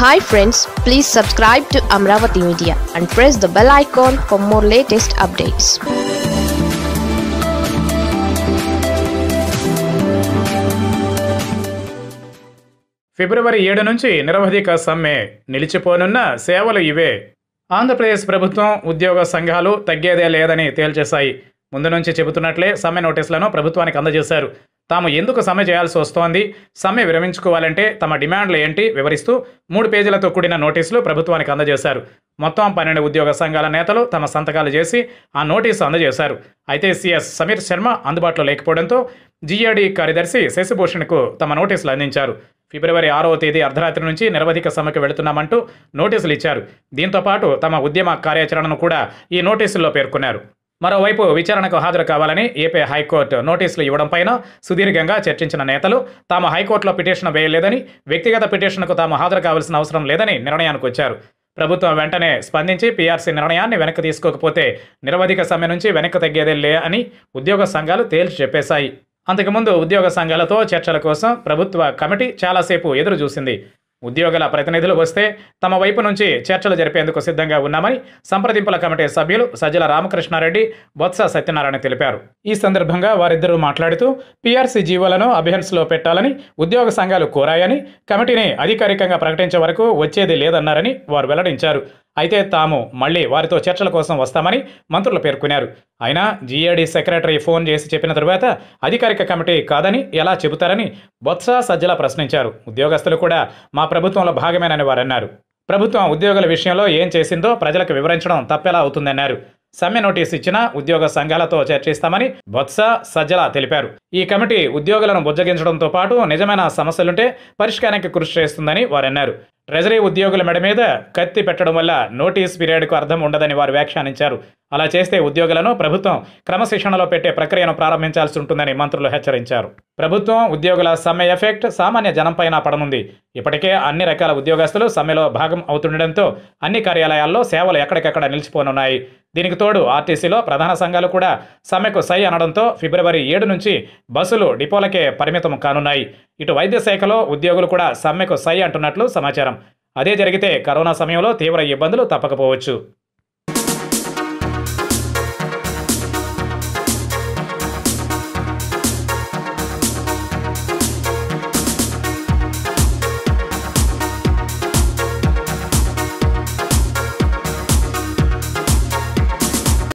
Hi friends please subscribe to Amaravati media and press the bell icon for more latest updates ఫిబ్రవరి ఏడు నుంచి నిరవధిక సమ్మె నిలిచిపోనున్న సేవలు ఇవే. ఆంధ్రప్రదేశ్ ప్రభుత్వం ఉద్యోగ సంఘాలు తగ్గేదే లేదని తేల్చేశాయి. ముందు నుంచి చెబుతున్నట్లే సమ్మె నోటీసులను ప్రభుత్వానికి అందజేశారు. తాము ఎందుకు సమ్మె చేయాల్సి వస్తోంది? సమ్మె విరమించుకోవాలంటే తమ డిమాండ్లు ఏంటి? వివరిస్తూ మూడు పేజీలతో కూడిన నోటీసులు ప్రభుత్వానికి అందజేశారు. మొత్తం పన్నెండు ఉద్యోగ సంఘాల నేతలు తమ సంతకాలు చేసి ఆ నోటీసు అందజేశారు. అయితే సీఎస్ సమీర్ శర్మ అందుబాటులో లేకపోవడంతో జీఏడీ కార్యదర్శి శశిభూషణ్కు తమ నోటీసులు అందించారు. ఫిబ్రవరి ఆరవ తేదీ అర్ధరాత్రి నుంచి నిరవధిక సమ్మెకు వెళుతున్నామంటూ నోటీసులు ఇచ్చారు. దీంతో పాటు తమ ఉద్యమ కార్యాచరణను కూడా ఈ నోటీసుల్లో పేర్కొన్నారు. మరోవైపు విచారణకు హాజరు కావాలని ఏపీ హైకోర్టు నోటీసులు ఇవ్వడం పైన సుదీర్ఘంగా చర్చించిన నేతలు తాము హైకోర్టులో పిటిషన్ వేయలేదని వ్యక్తిగత పిటిషన్కు తాము హాజరు కావాల్సిన అవసరం లేదని నిర్ణయానికి వచ్చారు. ప్రభుత్వం వెంటనే స్పందించి పీఆర్సీ నిర్ణయాన్ని వెనక్కి తీసుకోకపోతే నిరవధిక సమ్మె నుంచి వెనక్కి తగ్గేదే లే అని ఉద్యోగ సంఘాలు తేల్చి చెప్పేశాయి. అంతకుముందు ఉద్యోగ సంఘాలతో చర్చల కోసం ప్రభుత్వ కమిటీ చాలాసేపు ఎదురు చూసింది ఉద్యోగుల ప్రతినిధులు వస్తే తమ వైపు నుంచి చర్చలు జరిపేందుకు సిద్ధంగా ఉన్నామని సంప్రదింపుల కమిటీ సభ్యులు సజ్జల రామకృష్ణారెడ్డి బొత్స సత్యనారాయణ తెలిపారు. ఈ సందర్భంగా వారిద్దరూ మాట్లాడుతూ పీఆర్సీ జీవోలను అభిహన్స్లో పెట్టాలని ఉద్యోగ సంఘాలు కోరాయని కమిటీని అధికారికంగా ప్రకటించే వరకు వచ్చేది లేదన్నారని వారు వెల్లడించారు. అయితే తాము మళ్ళీ వారితో చర్చల కోసం వస్తామని మంత్రులు పేర్కొన్నారు. అయినా జీఏడీ సెక్రటరీ ఫోన్ చేసి చెప్పిన తరువాత అధికారిక కమిటీ కాదని ఎలా చెబుతారని బొత్స సజ్జల ప్రశ్నించారు. ఉద్యోగస్తులు కూడా మా ప్రభుత్వంలో భాగమేనని వారన్నారు. ప్రభుత్వం ఉద్యోగుల విషయంలో ఏం చేసిందో ప్రజలకు వివరించడం తప్పెలా అవుతుందన్నారు. సమ్మె నోటీస్ ఇచ్చిన ఉద్యోగ సంఘాలతో చర్చిస్తామని బొత్స సజ్జల తెలిపారు. ఈ కమిటీ ఉద్యోగులను బుజ్జగించడంతో పాటు నిజమైన సమస్యలుంటే పరిష్కారానికి కృషి చేస్తుందని వారన్నారు. ట్రెజరీ ఉద్యోగుల మెడ మీద కత్తి పెట్టడం వల్ల నోటీస్ పీరియడ్కు అర్థం ఉండదని వారు వ్యాఖ్యానించారు. అలా చేస్తే ఉద్యోగులను ప్రభుత్వం క్రమశిక్షణలో పెట్టే ప్రక్రియను ప్రారంభించాల్సి ఉంటుందని మంత్రులు హెచ్చరించారు. ప్రభుత్వం ఉద్యోగుల సమ్మె ఎఫెక్ట్ సామాన్య జనంపైన పడనుంది. ఇప్పటికే అన్ని రకాల ఉద్యోగస్తులు సమ్మెలో భాగం అవుతుండటంతో అన్ని కార్యాలయాల్లో సేవలు ఎక్కడికెక్కడ నిలిచిపోనున్నాయి. దీనికి తోడు ఆర్టీసీలో ప్రధాన సంఘాలు కూడా సమ్మెకు సై అనడంతో ఫిబ్రవరి ఏడు నుంచి బస్సులు డిపోలకే పరిమితం కానున్నాయి. ఇటు వైద్య శాఖలో ఉద్యోగులు కూడా సమ్మెకు సై అంటున్నట్లు సమాచారం. అదే జరిగితే కరోనా సమయంలో తీవ్ర ఇబ్బందులు తప్పకపోవచ్చు.